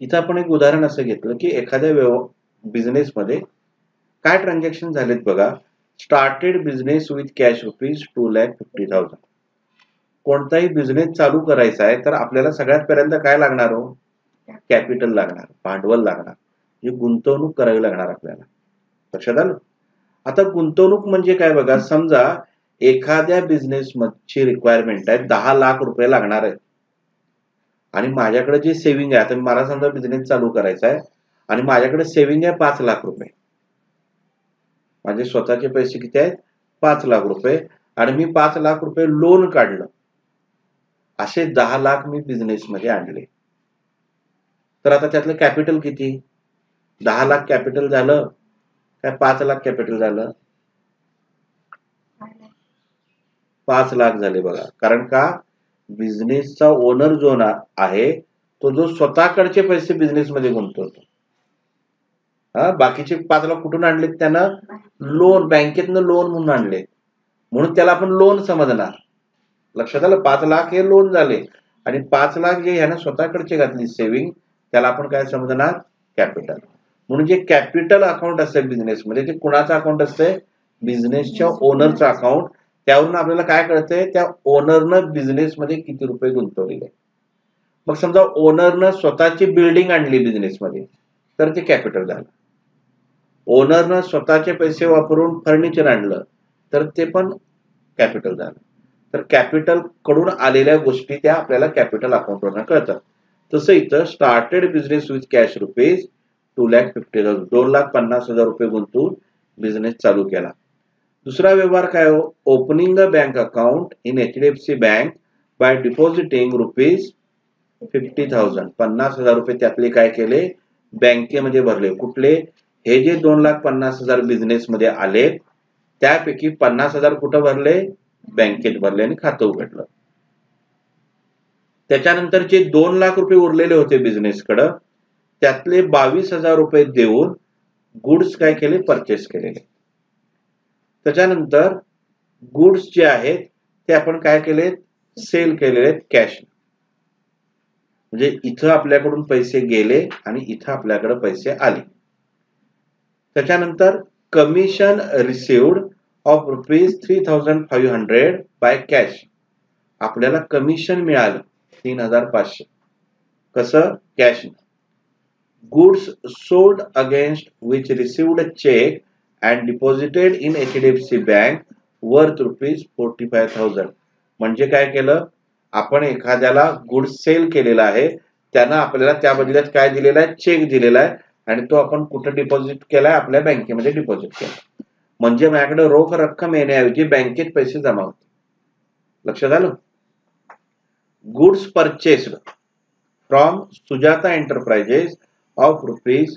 इथं आपण एक उदाहरण असं घेतलं की एखाद्या व्यव बिझनेसमध्ये काय ट्रान्झॅक्शन झालेत बघा? Started business with cash rupees two lakh fifty thousand कोणताही बिझनेस चालू करायचा आहे तर आपल्याला सगळ्यात पहिल्यांदा काय लागणार हो? कॅपिटल लागणार भांडवल लागणार. ही गुंतवणूक करावी लागणार आपल्याला. लक्षात आलं? आता गुंतवणूक म्हणजे काय बघा समजा एखाद्या बिझनेस ची रिक्वायरमेंट आहे दहा लाख रुपये लागणार आहे. आणि माझ्याकडे जे सेव्हिंग आहे आता मला समजा बिझनेस चालू करायचा आहे आणि माझ्याकडे सेव्हिंग आहे पाच लाख रुपये. माझे स्वतःचे पैसे किती आहेत? पाच लाख रुपये. आणि मी पाच लाख रुपये लोन काढलं. असे दहा लाख मी बिझनेस मध्ये आणले. तर आता त्यातलं कॅपिटल किती? दहा लाख कॅपिटल झालं. काय पाच लाख कॅपिटल झालं? पाच लाख झाले बघा. कारण का? बिझनेसचा ओनर जो ना आहे तो जो स्वतःकडचे पैसे बिझनेस मध्ये गुंतवतो. बाकीचे पाच लाख कुठून आणलेत त्यानं? लोन बँकेतनं लोन म्हणून आणले म्हणून त्याला आपण लोन समजणार. लक्षात आलं? पाच लाख हे लोन झाले. आणि पाच लाख जे ह्यानं स्वतःकडचे घातली सेव्हिंग त्याला आपण काय समजणार? कॅपिटल म्हणून जे कॅपिटल अकाउंट असते बिझनेसमध्ये ते कुणाचं अकाउंट असते बिझनेसच्या ओनरचं अकाउंट त्यावरून आपल्याला काय कळतंय? त्या ओनरनं बिझनेसमध्ये किती रुपये गुंतवलेले. मग समजा ओनरनं स्वतःची बिल्डिंग आणली बिझनेसमध्ये तर ते कॅपिटल झालं. ओनरनं स्वतःचे पैसे वापरून फर्निचर आणलं तर ते पण कॅपिटल झालं. तर कॅपिटलकडून आलेल्या गोष्टी त्या आपल्याला कॅपिटल अकाउंटवरनं कळतात. तसं इथं started business with cash rupees two lakh fifty thousand दोन लाख पन्नास हजार रुपये गुंतवून बिझनेस चालू केला. दुसरा व्यवहार काय हो? Opening a bank account in H D F C bank by depositing rupees fifty thousand पन्नास हजार रुपये त्यातले काय केले? बँकेमध्ये भरले. कुठले? हे जे दोन लाख पन्नास हजार बिझनेस मध्ये आले त्यापैकी पन्नास हजार कुठं भरले? बँकेत भरले आणि खातं उघडलं. त्याच्यानंतर जे दोन लाख रुपये उरलेले होते बिझनेसकडं त्यातले बावीस हजार रुपये देऊन गुड्स काय केले? परचेस केलेले. त्याच्यानंतर गुड्स जे आहेत ते आपण काय केले सेल केलेले आहेत कॅश म्हणजे इथं आपल्याकडून पैसे गेले आणि इथं आपल्याकडे पैसे आले. त्याच्यानंतर commission received of rupees three thousand five hundred by cash आपल्याला कमिशन मिळालं तीन हजार पाचशे. कसं? Cash goods sold against which received cheque and deposited in H D F C bank worth rupees forty five thousand म्हणजे काय केलं? आपण एखाद्याला गुड्स सेल केलेला आहे त्यांना आपल्याला त्या बदल्यात काय दिलेला आहे? चेक दिलेला आहे. आणि तो आपण कुठं डिपॉझिट केलाय? आपल्या बँकेमध्ये डिपॉझिट केला म्हणजे माझ्याकडे रोख रक्कम येण्याऐवजी बँकेत पैसे जमा होते. लक्षात आलं? Goods purchased from Sujata enterprises of rupees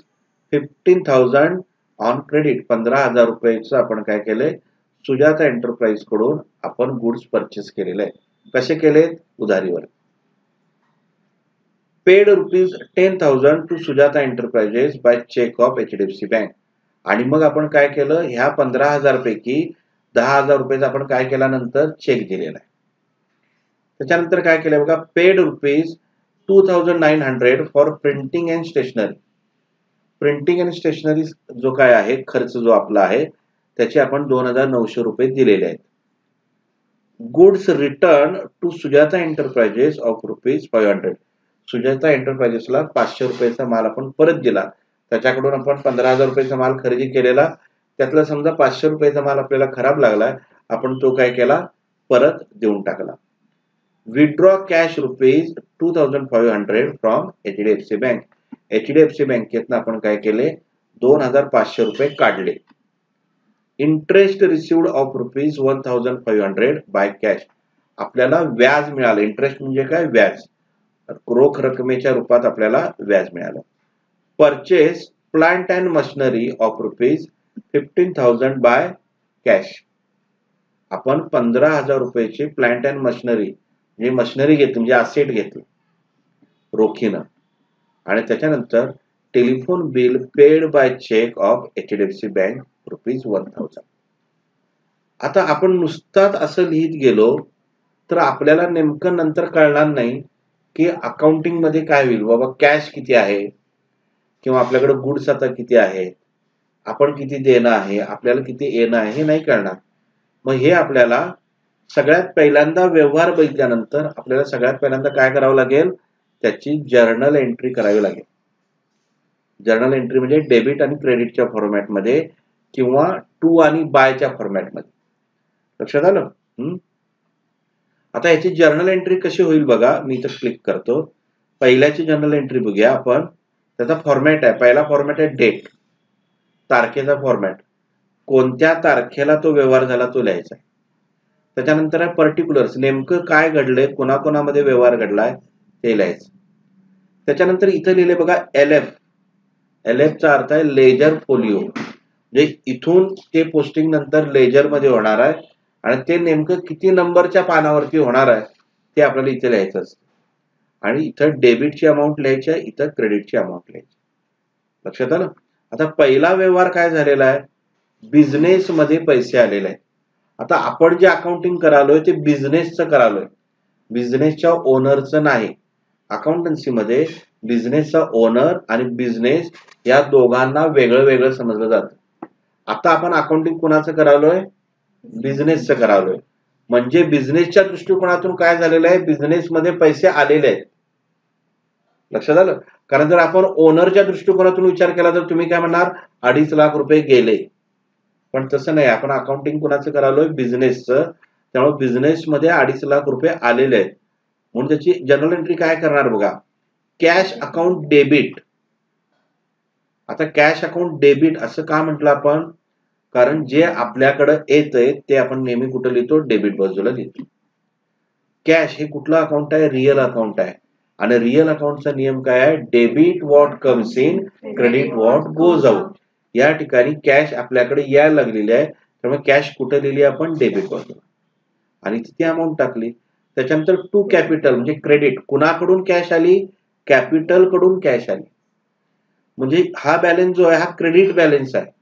fifteen thousand on credit पंधरा हज़ार रुपयाचं आपण काय केलंय? सुजाता एंटरप्राइज कडून आपण गुड्स परचेस केलेले आहे. कसे केले उधारीवर. Paid rupees ten thousand to Sujata enterprises by cheque of H D F C bank आणि मग आपण काय केलं? ह्या पंधरा हजार पैकी दहा हजार रुपयेचा आपण काय केल्यानंतर चेक दिलेला आहे. त्याच्यानंतर काय केलं बघा? Paid rupees two thousand nine hundred for printing and stationery printing and stationery जो काय आहे? खर्च जो आपला आहे त्याचे आपण दोन हजार नऊशे रुपये दिलेले आहेत. Goods return to Sujata enterprises of rupees five hundred Sujata एंटरप्राइजेसला पाचशे रुपयाचा माल आपण परत दिला. त्याच्याकडून आपण पंधरा हजार रुपयाचा माल खरेदी केलेला. त्यातला समजा पाचशे रुपयाचा माल आपल्याला खराब लागलाय आपण तो काय केला? परत देऊन टाकला. Withdraw cash rupees two thousand five hundred from H D F C bank H D F C बँकेतनं आपण काय केले? दोन हजार पाचशे रुपये काढले. Interest received of rupees one thousand five hundred by cash आपल्याला व्याज मिळालं. इंटरेस्ट म्हणजे काय? व्याज. रोख रकमेच्या रूपात आपल्याला व्याज मिळालं. Purchase plant and machinery of rupees fifteen thousand by cash आपण पंधरा हजार रुपयाची प्लांट अँड मशिनरी म्हणजे मशिनरी घेतली म्हणजे असेट घेतली रोखीनं. आणि त्याच्यानंतर telephone bill paid by cheque of H D F C bank rupees one thousand आता आपण नुसताच असं लिहित गेलो तर आपल्याला नेमकं नंतर कळणार नाही की अकाउंटिंगमध्ये काय होईल? बाबा कॅश किती आहे? किंवा आपल्याकडे गुड्स आता किती आहे आपण किती देणं आहे? आपल्याला किती येणं आहे? हे नाही कळणार. मग हे आपल्याला सगळ्यात पहिल्यांदा व्यवहार बघितल्यानंतर आपल्याला सगळ्यात पहिल्यांदा काय करावं लागेल? त्याची जर्नल एंट्री करावी लागेल. जर्नल एंट्री म्हणजे डेबिट आणि क्रेडिटच्या फॉर्मॅटमध्ये किंवा टू आणि बायच्या फॉर्मॅटमध्ये लक्षात आलं? आता याची जर्नल एंट्री कशी होईल बघा मी इथं क्लिक करतो. पहिल्याची जर्नल एंट्री बघूया आपण. त्याचा फॉर्मॅट आहे. पहिला फॉर्मॅट आहे डेट तारखेचा फॉर्मॅट कोणत्या तारखेला तो व्यवहार झाला तो लिहायचा आहे. त्याच्यानंतर आहे पर्टिक्युलर्स नेमकं काय घडलंय? कोणाकोणामध्ये व्यवहार घडलाय? ते लिहायचं. त्याच्यानंतर इथं लिहिले बघा एल एफ एल एफचा अर्थ आहे लेजर पोलिओ म्हणजे इथून ते पोस्टिंग नंतर लेजरमध्ये होणार आहे. आणि ते नेमकं किती नंबरच्या पानावरती होणार आहे ते आपल्याला इथे लिहायचं असतं. आणि इथं डेबिटची अमाऊंट लिहायची आहे इथं क्रेडिटची अमाऊंट लिहायची लक्षात आलं? आता पहिला व्यवहार काय झालेला आहे? बिझनेस मध्ये पैसे आलेले आहेत. आता आपण जे अकाउंटिंग करालोय ते बिझनेसचं करालोय. बिझनेसच्या ओनरचं नाही. अकाउंटन्सीमध्ये बिझनेसचा ओनर आणि बिझनेस या दोघांना वेगळं वेगळं समजलं जातं. आता आपण अकाउंटिंग कुणाचं करालोय? बिझनेसचं करालोय म्हणजे बिझनेसच्या दृष्टिकोनातून काय झालेलं आहे? बिझनेसमध्ये पैसे आलेले आहेत. लक्षात आलं? कारण जर आपण ओनरच्या दृष्टिकोनातून विचार केला तर तुम्ही काय म्हणणार? अडीच लाख रुपये गेले. पण तसं नाही. आपण अकाउंटिंग कुणाचं करालोय? बिझनेसचं त्यामुळे बिझनेसमध्ये अडीच लाख रुपये आलेले आहेत. म्हणून त्याची जनरल एंट्री काय करणार बघा? कॅश अकाउंट डेबिट आता कॅश अकाउंट डेबिट असं का म्हटलं आपण? कारण जे आपल्याकडं येतंय ते आपण नेहमी कुठं लिहितो? डेबिट बाजूला लिहितो. कॅश हे कुठलं अकाउंट आहे? रिअल अकाउंट आहे. आणि रिअल अकाउंटचा नियम काय आहे? Debit what comes in credit what goes out. या ठिकाणी कॅश आपल्याकडे यायला लागलेली आहे. त्यामुळे कॅश कुठे लिहिली आपण? डेबिट बाजूला. आणि तिथे अमाऊंट टाकली. त्याच्यानंतर टू कॅपिटल म्हणजे क्रेडिट. कुणाकडून कॅश आली? कॅपिटलकडून कॅश आली. म्हणजे हा बॅलन्स जो आहे हा क्रेडिट बॅलन्स आहे.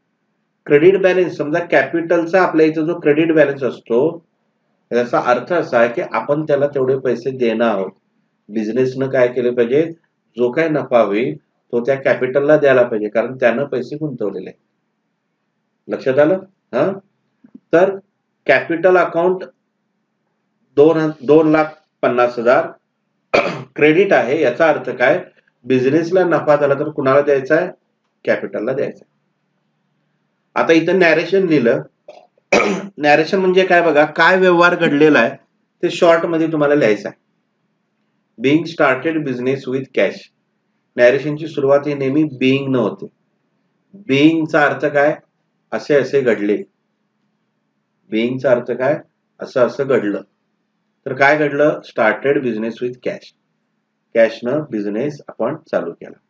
क्रेडिट बॅलन्स समजा कॅपिटलचा आपल्या इथं जो क्रेडिट बॅलन्स असतो याचा अर्थ असा आहे की आपण त्याला तेवढे पैसे देणं आहोत. बिझनेसनं काय केलं पाहिजे? जो काय नफा होईल तो त्या कॅपिटलला द्यायला पाहिजे कारण त्यानं पैसे गुंतवलेले लक्षात आलं? हा? तर कॅपिटल अकाउंट दोन दोन लाख पन्नास हजार क्रेडिट आहे याचा अर्थ काय? बिझनेसला नफा झाला तर कुणाला द्यायचा आहे? कॅपिटलला द्यायचा आता इथं नॅरेशन लिहिलं. नॅरेशन म्हणजे काय बघा काय व्यवहार घडलेला आहे ते शॉर्टमध्ये तुम्हाला लिहायचं आहे. Being started business with cash नॅरेशनची सुरुवात ही नेहमी बिईंग न होते. बिईंगचा अर्थ काय? असे असे घडले. बिईंगचा अर्थ काय? असं असं घडलं. तर काय घडलं? स्टार्टेड बिझनेस विथ कॅश कॅशनं बिझनेस आपण चालू केला.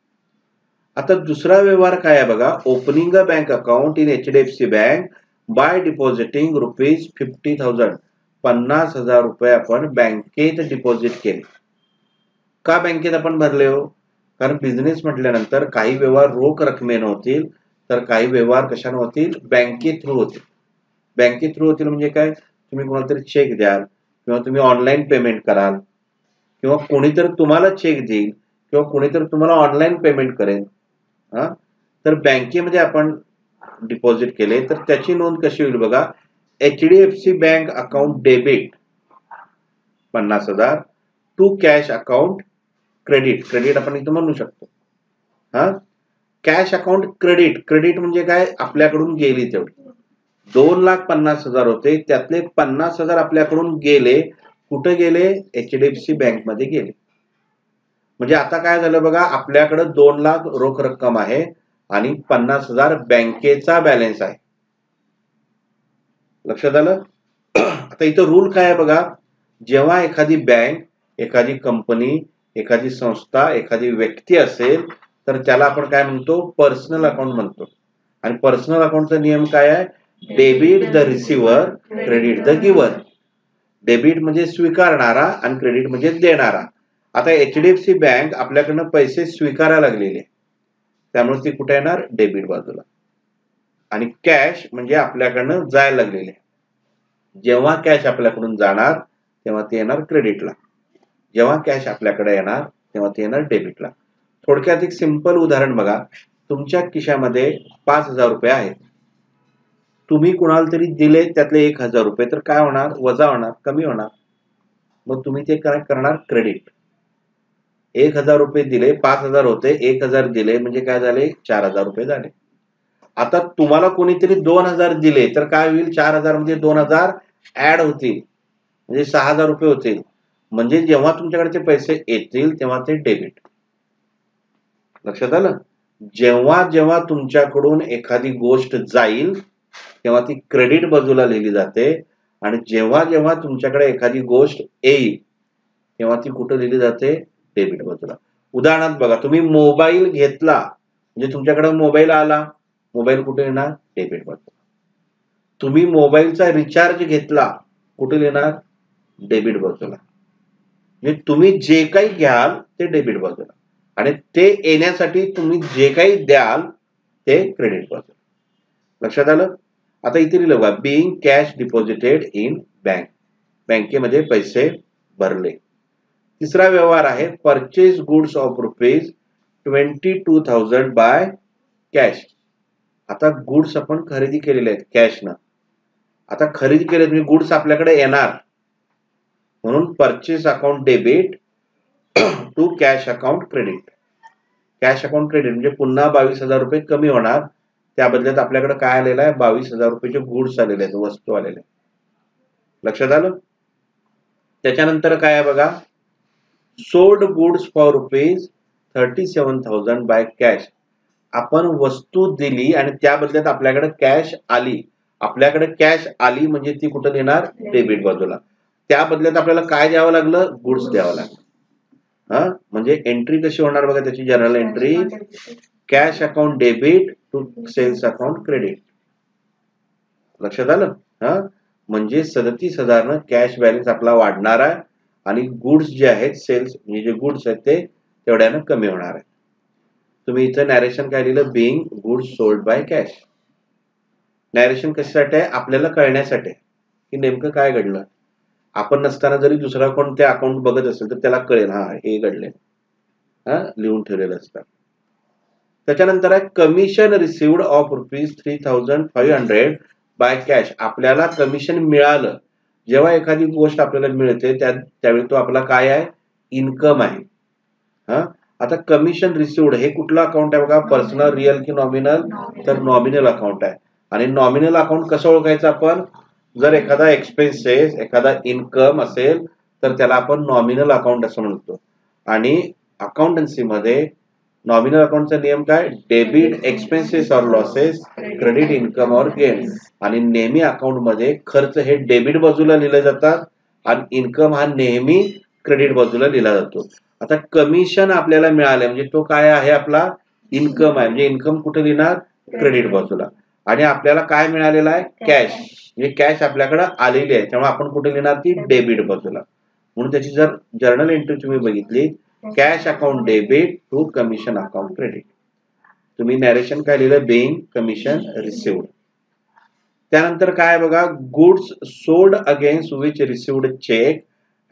आता दुसरा व्यवहार काय आहे बघा? Opening a bank account in H D F C bank by depositing rupees fifty thousand पन्नास हजार रुपये आपण बँकेत डिपॉझिट केले. का बँकेत आपण भरले हो? कारण बिझनेस म्हटल्यानंतर काही व्यवहार रोख रकमेनं होतील तर काही व्यवहार कशाने होतील? बँके थ्रू होतील. बँके थ्रू होतील म्हणजे काय? तुम्ही कोणाला तरी चेक द्याल किंवा तुम्ही ऑनलाईन पेमेंट कराल किंवा कोणीतरी तुम्हाला चेक देईल किंवा कोणीतरी तुम्हाला ऑनलाईन पेमेंट करेल. तर बँकेमध्ये आपण डिपॉझिट केले तर त्याची नोंद कशी होईल बघा? H D F C bank account debit पन्नास हजार to cash account credit credit आपण इथं म्हणू शकतो. हा? कॅश अकाउंट क्रेडिट क्रेडिट म्हणजे काय? आपल्याकडून गेली तेवढी. दोन लाख पन्नास हजार होते. त्यातले पन्नास हजार आपल्याकडून गेले. कुठे गेले? एच डी एफ सी बँकमध्ये गेले. म्हणजे आता काय झालं बघा आपल्याकडे दोन लाख रोख रक्कम आहे आणि पन्नास हजार बँकेचा बॅलन्स आहे. लक्षात आलं? आता इथं रूल काय आहे बघा? जेव्हा एखादी बँक एखादी कंपनी एखादी संस्था एखादी व्यक्ती असेल तर त्याला आपण काय म्हणतो? पर्सनल अकाउंट म्हणतो. आणि पर्सनल अकाउंटचा नियम काय आहे? Debit the receiver credit the giver. Debit म्हणजे स्वीकारणारा आणि क्रेडिट म्हणजे देणारा. आता H D F C bank आपल्याकडनं पैसे स्वीकारायला लागलेले त्यामुळे ती कुठे येणार? डेबिट बाजूला. आणि कॅश म्हणजे आपल्याकडनं जायला लागलेले जेव्हा कॅश आपल्याकडून जाणार तेव्हा ते येणार क्रेडिटला जेव्हा कॅश आपल्याकडे येणार तेव्हा ते येणार डेबिटला थोडक्यात एक सिंपल उदाहरण बघा. तुमच्या खिशामध्ये पाच हजार रुपये आहेत. तुम्ही कुणाला तरी दिले त्यातले एक हजार रुपये तर काय होणार? वजा होणार कमी होणार. मग तुम्ही ते काय करणार? क्रेडिट एक हजार रुपये दिले पाच हजार होते एक हजार दिले म्हणजे काय झाले? चार हजार रुपये झाले. आता तुम्हाला कोणीतरी दोन हजार दिले तर काय होईल? चार हजारमध्ये दोन हजार ऍड होतील. म्हणजे सहा हजार रुपये होतील. म्हणजे जेव्हा तुमच्याकडे ते पैसे येतील तेव्हा ते डेबिट. लक्षात आलं? जेव्हा जेव्हा तुमच्याकडून एखादी गोष्ट जाईल तेव्हा ती क्रेडिट बाजूला लिहिली जाते. आणि जेव्हा जेव्हा तुमच्याकडे एखादी गोष्ट येईल तेव्हा ती कुठं लिहिली जाते? डेबिट बाजूला उदाहरणार्थ बघा तुम्ही मोबाईल घेतला म्हणजे तुमच्याकडे मोबाईल आला मोबाईल कुठे येणार? डेबिट बाजूला तुम्ही मोबाईलचा रिचार्ज घेतला कुठे येणार? डेबिट बाजूला म्हणजे तुम्ही जे काही घ्याल ते डेबिट बाजूला आणि ते येण्यासाठी तुम्ही जे काही द्याल ते क्रेडिट बाजूला लक्षात आलं? आता इथे लिहिलं बघा being cash deposited in bank बँकेमध्ये पैसे भरले. तिसरा व्यवहार आहे purchase goods of rupees twenty two thousand by cash आता गुड्स आपण खरेदी केलेले आहेत कॅशनं आता खरेदी केले तुम्ही म्हणजे गुड्स आपल्याकडे येणार. म्हणून purchase account debit to cash account credit cash account credit म्हणजे पुन्हा बावीस हजार रुपये कमी होणार. त्या बदल्यात आपल्याकडे काय आलेलं आहे? बावीस हजार रुपयेचे गुड्स आलेले आहेत वस्तू आलेल्या लक्षात आलं? त्याच्यानंतर काय आहे बघा? Sold goods for rupees thirty seven thousand by cash आपण वस्तू दिली आणि त्या बदल्यात आपल्याकडे कॅश आली. आपल्याकडे कॅश आली म्हणजे ती कुठं देणार? डेबिट बाजूला. त्या बदल्यात आपल्याला काय द्यावं लागलं? गुड्स द्यावं लागलं. हा? म्हणजे एंट्री कशी होणार बघा त्याची general entry cash account debit to sales account credit लक्षात आलं? हा? म्हणजे सदतीस हजार कॅश बॅलन्स आपला वाढणार आहे. आणि गुड्स जे आहेत सेल्स म्हणजे जे गुड्स आहेत ते तेवढ्यानं कमी होणार आहे तुम्ही इथं नॅरेशन काय लिहिलं? Being goods sold by cash narration कशासाठी आहे? आपल्याला कळण्यासाठी की नेमकं काय घडलं? आपण नसताना जरी दुसरा कोण ते अकाउंट बघत असेल तर त्याला कळेल हा हे घडले हा लिहून ठेवलेलं असतं. त्याच्यानंतर आहे commission received of rupees three thousand five hundred by cash आपल्याला कमिशन मिळालं. जेव्हा एखादी गोष्ट आपल्याला मिळते त्या त्यावेळी तो आपला काय आहे? इन्कम आहे. हा? आता कमिशन रिसिव्ड हे कुठलं अकाउंट आहे बघा? पर्सनल रिअल की नॉमिनल तर नॉमिनल अकाउंट आहे. आणि नॉमिनल अकाउंट कसं ओळखायचं आपण? जर एखादा एक्सपेन्सेस एखादा इन्कम असेल तर त्याला आपण नॉमिनल अकाउंट असं म्हणतो. आणि अकाउंटन्सीमध्ये नॉमिनल अकाउंटचा नियम काय? Debit expenses or losses credit income or gain आणि नेहमी अकाउंटमध्ये खर्च हे डेबिट बाजूला लिहिले जातात आणि इन्कम हा नेहमी क्रेडिट बाजूला लिहिला जातो. आता कमिशन आपल्याला मिळाले म्हणजे तो काय आहे आपला? इन्कम आहे. म्हणजे इन्कम कुठे लिहिणार? क्रेडिट बाजूला. आणि आपल्याला काय मिळालेलं आहे? कॅश म्हणजे कॅश आपल्याकडे आलेली आहे. त्यामुळे आपण कुठे लिहिणार ती? डेबिट बाजूला. म्हणून त्याची जर जर्नल एंट्री तुम्ही बघितली cash account debit to commission account credit. तुम्ही नॅरेशन काय लिहिलं? बेईंग कमिशन रिसिव्ड त्यानंतर काय बघा? Goods sold against which received cheque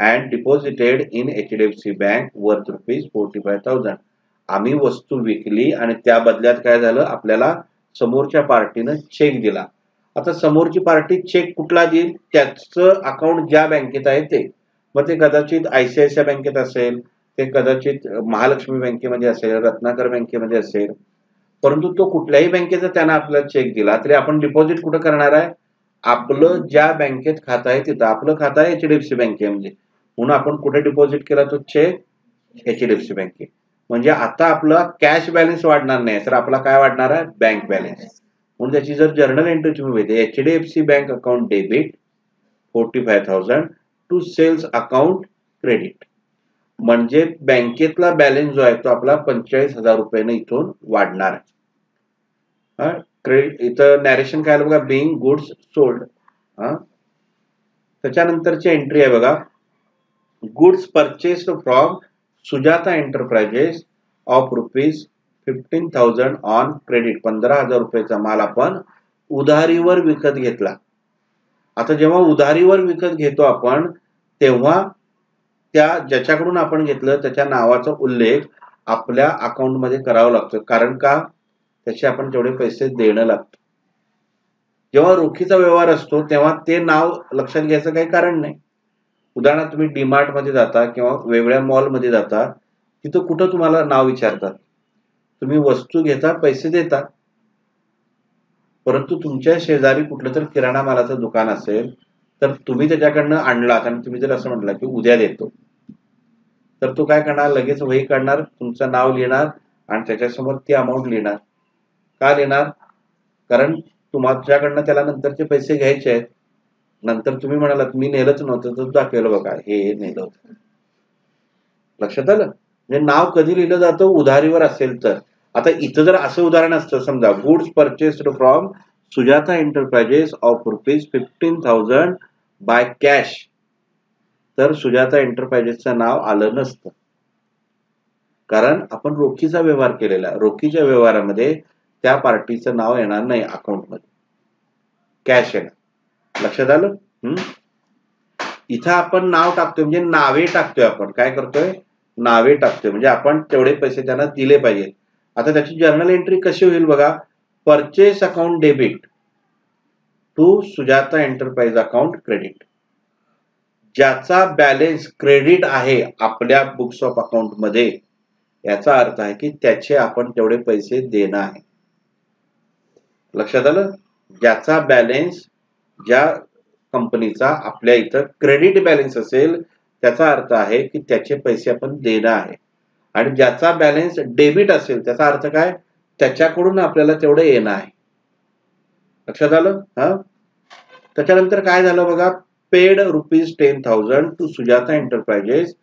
and deposited in H D F C bank worth rupees forty five thousand आम्ही वस्तू विकली आणि त्या बदल्यात काय झालं? आपल्याला समोरच्या पार्टीनं चेक दिला. आता समोरची पार्टी चेक कुठला देईल? त्याचं अकाउंट ज्या बँकेत आहे ते. मग ते कदाचित आयसीआयसीआय बँकेत असेल ते कदाचित महालक्ष्मी बँकेमध्ये असेल रत्नाकर बँकेमध्ये असेल परंतु तो कुठल्याही बँकेचा त्यांना आपल्याला चेक दिला तरी आपण डिपॉझिट कुठं करणार आहे? आपलं ज्या बँकेत खातं आहे तिथं. आपलं खातं आहे एचडीएफसी बँकेमध्ये. म्हणून आपण कुठे डिपॉझिट केला तो चेक एचडीएफसी बँके म्हणजे आता आपला कॅश बॅलन्स वाढणार नाही तर आपला काय वाढणार आहे? बँक बॅलन्स म्हणून त्याची जर जर्नल एंट्री तुम्ही बघितली HDFC bank account debit forty five thousand to sales account credit म्हणजे बँकेतला बॅलन्स जो आहे तो आपला पंचेचाळीस हजार रुपयाने इथून वाढणार आहे. क्रेडिट इथं नॅरेशन काय आलं बघा बिईंग गुड्स सोल्ड हा. त्याच्यानंतरची एंट्री आहे बघा. Goods purchased from Sujata enterprises of rupees fifteen thousand on credit पंधरा हजार रुपयाचा माल आपण उधारीवर विकत घेतला. आता जेव्हा उधारीवर विकत घेतो आपण तेव्हा त्या ज्याच्याकडून आपण घेतलं त्याच्या नावाचा उल्लेख आपल्या अकाउंटमध्ये करावा लागतो कारण का? त्याचे आपण तेवढे पैसे देणं लागतं. जेव्हा रोखीचा व्यवहार असतो तेव्हा ते नाव लक्षात घ्यायचं काही कारण नाही. उदाहरणार्थ तुम्ही डीमार्टमध्ये जाता किंवा वेगळ्या मॉलमध्ये जाता तिथं कुठं तुम्हाला नाव विचारतात? तुम्ही वस्तू घेता पैसे देता. परंतु तुमच्या शेजारी कुठलं तर किराणा मालाचं दुकान असेल तर तुम्ही त्याच्याकडनं आणलात. आणि तुम्ही जर असं म्हटलं की उद्या देतो. तर तो काय करणार? लगेच वही काढणार तुमचं नाव लिहिणार आणि त्याच्यासमोर ती अमाऊंट लिहिणार. का लिहिणार? कारण तुमच्याकडनं त्याला नंतरचे पैसे घ्यायचे आहेत. नंतर तुम्ही म्हणालात मी नेलंच नव्हतं तर दाखवलं बघा हे नेलं होतं. लक्षात आलं? म्हणजे नाव कधी लिहिलं जातं? उधारीवर असेल तर. आता इथं जर असं उदाहरण असतं समजा goods purchased from Sujata enterprises of rupees fifteen thousand by cash तर सुजाता एंटरप्राइजेसचं नाव आलं नसतं. कारण आपण रोखीचा व्यवहार केलेला रोखीच्या व्यवहारामध्ये त्या पार्टीचं नाव येणार नाही अकाउंटमध्ये. कॅश येणार. लक्षात आलं? इथं आपण नाव टाकतोय म्हणजे नावे टाकतोय आपण. काय करतोय? नावे टाकतोय. म्हणजे आपण तेवढे पैसे त्यांना दिले पाहिजेत. आता त्याची जर्नल एंट्री कशी होईल बघा. Purchase account debit to Sujata enterprise account credit ज्याचा बॅलेन्स क्रेडिट आहे आपल्या बुक्स ऑफ अकाउंटमध्ये याचा अर्थ आहे की त्याचे आपण तेवढे पैसे देणं आहे. लक्षात आलं? ज्याचा बॅलेन्स ज्या कंपनीचा आपल्या इथं क्रेडिट बॅलेन्स असेल त्याचा अर्थ आहे की त्याचे पैसे आपण देणं आहे. आणि ज्याचा बॅलेन्स डेबिट असेल त्याचा अर्थ काय? त्याच्याकडून आपल्याला तेवढं येणं आहे. लक्षात आलं? हा? त्याच्यानंतर काय झालं बघा? Paid rupees ten thousand to Sujata enterprises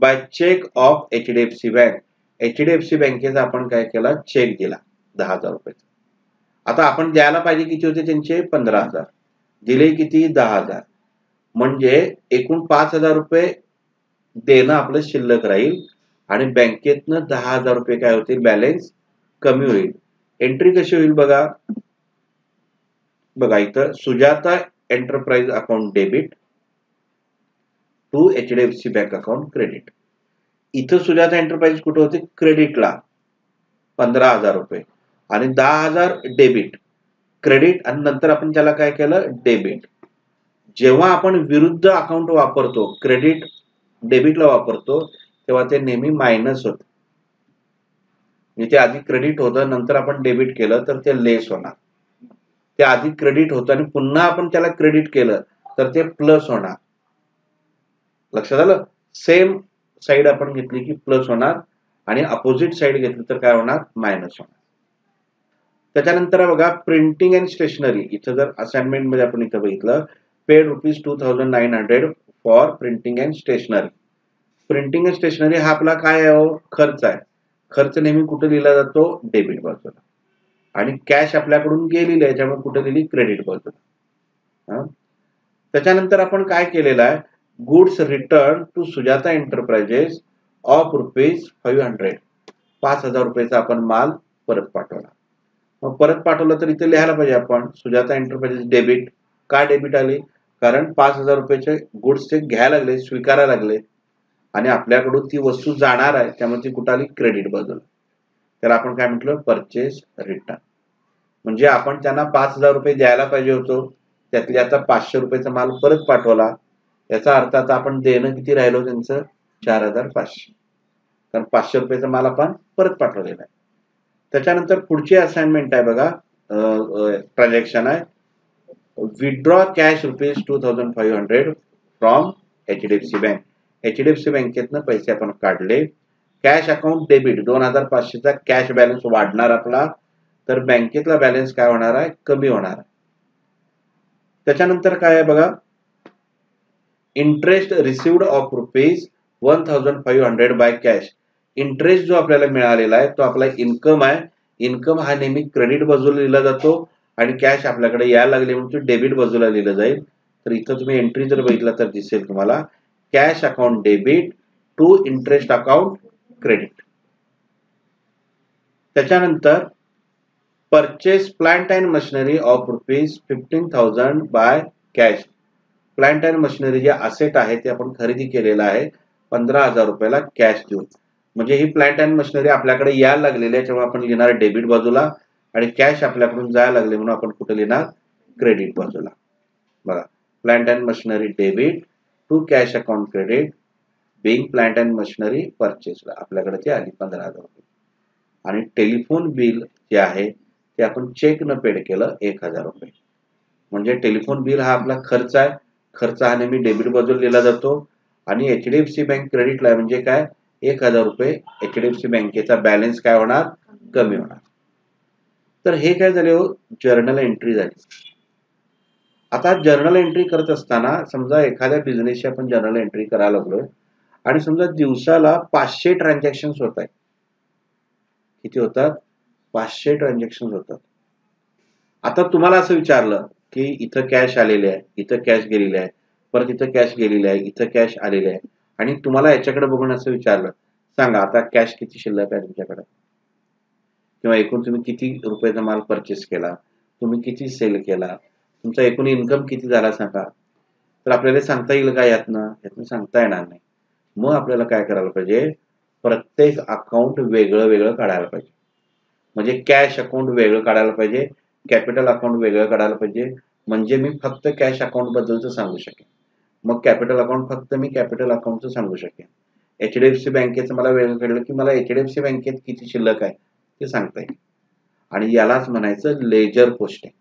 by cheque of Bank. HDFC bank बँकेचा आपण काय केला? चेक दिला. दहा हजार रुपयाचा आता आपण द्यायला पाहिजे किती होते त्यांचे? पंधरा हजार. दिले किती? दहा हजार. म्हणजे एकूण पाच हजार रुपये देणं आपलं शिल्लक राहील आणि बँकेतनं दहा हजार रुपये काय होतील? बॅलेन्स कमी होईल. एंट्री कशी होईल बघा. बघा इथं Sujata enterprise account debit to HDFC bank account credit इथं सुजाता एंटरप्राइज कुठे होते? क्रेडिटला पंधरा हजार रुपये. आणि दहा हजार डेबिट क्रेडिट आणि नंतर आपण त्याला काय केलं? डेबिट जेव्हा आपण विरुद्ध अकाउंट वापरतो क्रेडिट डेबिटला वापरतो तेव्हा ते नेहमी मायनस होत. म्हणजे ते आधी क्रेडिट होतं नंतर आपण डेबिट केलं तर ते लेस होणार. ते आधी क्रेडिट होतं आणि पुन्हा आपण त्याला क्रेडिट केलं तर ते प्लस होणार. लक्षात आलं? सेम साईड आपण घेतली की प्लस होणार आणि अपोजिट साईड घेतली तर काय होणार? मायनस होणार. त्याच्यानंतर बघा प्रिंटिंग अँड स्टेशनरी इथं जर असाइनमेंटमध्ये आपण इथं बघितलं paid rupees two thousand nine hundred for printing and stationery printing and stationery हा आपला काय आहे हो? खर्च आहे. खर्च नेहमी कुठे लिहिला जातो? डेबिट बाजूला. आणि कॅश आपल्याकडून गेलेली आहे त्यामुळे कुठे दिली क्रेडिट बाजूला त्याच्यानंतर आपण काय केलेलं आहे? Goods return to Sujata Enterprises of rupees five hundred पाच हजार रुपयाचा आपण माल परत पाठवला. मग परत पाठवलं तर इथे लिहायला पाहिजे आपण सुजाता एंटरप्राइजेस डेबिट का डेबिट आले? कारण पाच हजार रुपयाचे गुड्स ते घ्यायला लागले स्वीकारायला लागले. आणि आपल्याकडून ती वस्तू जाणार आहे त्यामुळे ती कुठं आली? क्रेडिट बाजूला त्याला आपण काय म्हटलं? परचेस रिटर्न म्हणजे आपण त्यांना पाच हजार रुपये द्यायला पाहिजे होतो. त्यातले आता पाचशे रुपयाचा माल परत पाठवला. याचा अर्थ आता आपण देणं किती राहिलो त्यांचं? चार हजार पाचशे. कारण पाचशे रुपयाचा माल आपण परत पाठवलेला आहे. त्याच्यानंतर पुढची असाइनमेंट आहे बघा. ट्रान्झॅक्शन आहे. Withdraw cash rupees two thousand five hundred from H D F C bank H D F C बँकेतनं पैसे आपण काढले. कॅश अकाउंट डेबिट दोन हजार पाचशेचा कॅश बॅलन्स वाढणार आपला. तर बँकेतला बॅलन्स काय होणार आहे? कमी होणार आहे. त्याच्यानंतर काय आहे बघा? Interest received of rupees one thousand five hundred by cash. Interest जो आपल्याला मिळालेला आहे तो आपला इन्कम आहे. इन्कम हा नेहमी क्रेडिट बाजूला लिहिला जातो आणि कॅश आपल्याकडे यायला लागली म्हणून डेबिट बाजूला लिहिलं जाईल. तर इथं तुम्ही एंट्री जर बघितला तर दिसेल तुम्हाला cash account debit to interest account credit. त्याच्यानंतर purchase plant and machinery of rupees fifteen thousand by cash plant and machinery जे असेट आहे ते आपण खरेदी केलेलं आहे पंधरा हजार रुपयाला कॅश देऊन. म्हणजे ही प्लांट अँड मशिनरी आपल्याकडे यायला लागलेली आहे त्यामुळे आपण लिहिणार डेबिट बाजूला आणि कॅश आपल्याकडून जायला लागले म्हणून आपण कुठे लिहिणार? क्रेडिट बाजूला. बघा plant and machinery debit to cash account credit being plant and machinery purchase आपल्याकडे ते आली पंधरा हजार रुपये. आणि टेलिफोन बिल जे आहे ते आपण चेक न पेड केलं एक हजार रुपये. म्हणजे टेलिफोन बिल हा आपला खर्च आहे. खर्च हा नेहमी डेबिट बाजूला लिहिला जातो. आणि H D F C bank क्रेडिटला म्हणजे काय? एक हजार रुपये एच डी एफ सी बँकेचा बॅलन्स काय होणार? कमी होणार. तर हे काय झाले हो? जर्नल एंट्री झाली. आता जर्नल एंट्री करत असताना समजा एखाद्या बिझनेसची आपण जर्नल एंट्री करायला लागलोय. आणि समजा दिवसाला पाचशे ट्रान्झॅक्शन होत आहे किती होतात? पाचशे ट्रान्झॅक्शन होतात. आता तुम्हाला असं विचारलं की इथं कॅश आलेले आहे इथं कॅश गेलेली आहे परत इथं कॅश गेलेली आहे इथं कॅश आलेले आहे. आणि तुम्हाला याच्याकडे बघून असं विचारलं सांगा आता कॅश किती शिल्लक आहे तुमच्याकडे? किंवा एकूण तुम्ही किती रुपयाचा माल परचेस केला? तुम्ही किती सेल केला? तुमचा एकूण इन्कम किती झाला सांगा. तर आपल्याला सांगता येईल का यातनं? यातनं सांगता येणार नाही. मग आपल्याला काय करायला पाहिजे? प्रत्येक अकाउंट वेगळं वेगळं काढायला पाहिजे. म्हणजे कॅश अकाउंट वेगळं काढायला पाहिजे कॅपिटल अकाउंट वेगळं काढायला पाहिजे. म्हणजे मी फक्त कॅश अकाउंट बद्दलचं सांगू शकेन. मग कॅपिटल अकाउंट फक्त मी कॅपिटल अकाउंटचं सांगू शकेन. एच डी एफ सी बँकेचं मला वेगळं कळलं की मला एच डी एफ सी बँकेत किती शिल्लक आहे ते सांगता येईल. आणि यालाच म्हणायचं लेजर पोस्टिंग